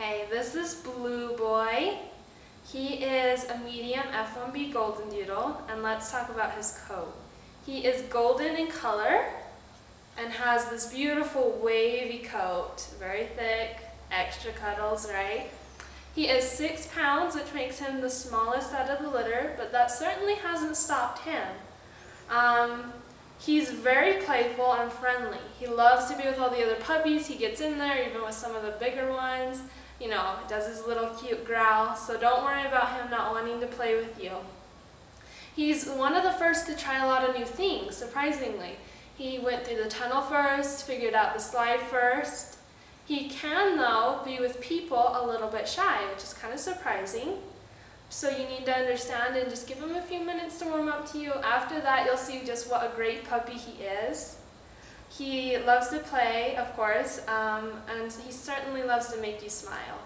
Okay, this is Blue Boy. He is a medium F1B Golden Doodle, and let's talk about his coat. He is golden in color and has this beautiful wavy coat, very thick, extra cuddles, right? He is six pounds, which makes him the smallest out of the litter, but that certainly hasn't stopped him. Um, he's very playful and friendly. He loves to be with all the other puppies. He gets in there, even with some of the bigger ones. You know, does his little cute growl, so don't worry about him not wanting to play with you. He's one of the first to try a lot of new things, surprisingly. He went through the tunnel first, figured out the slide first. He can, though, be with people a little bit shy, which is kind of surprising. So you need to understand and just give him a few minutes to warm up to you. After that, you'll see just what a great puppy he is. He loves to play, of course, um, and he certainly loves to make you smile.